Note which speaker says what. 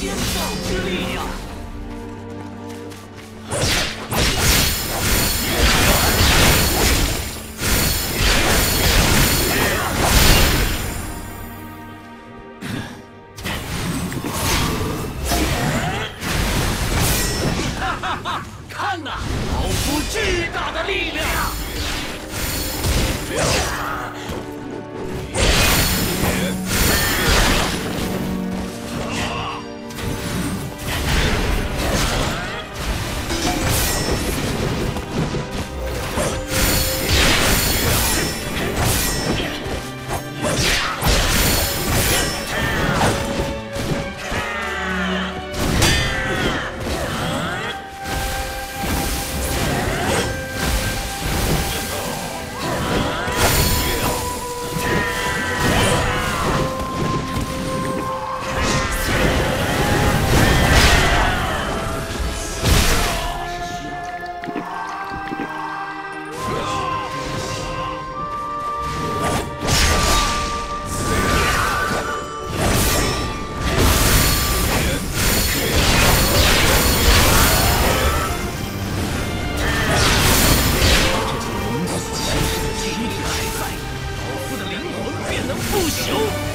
Speaker 1: 天道之力呀！哈哈，看呐，老夫巨大。便能不朽。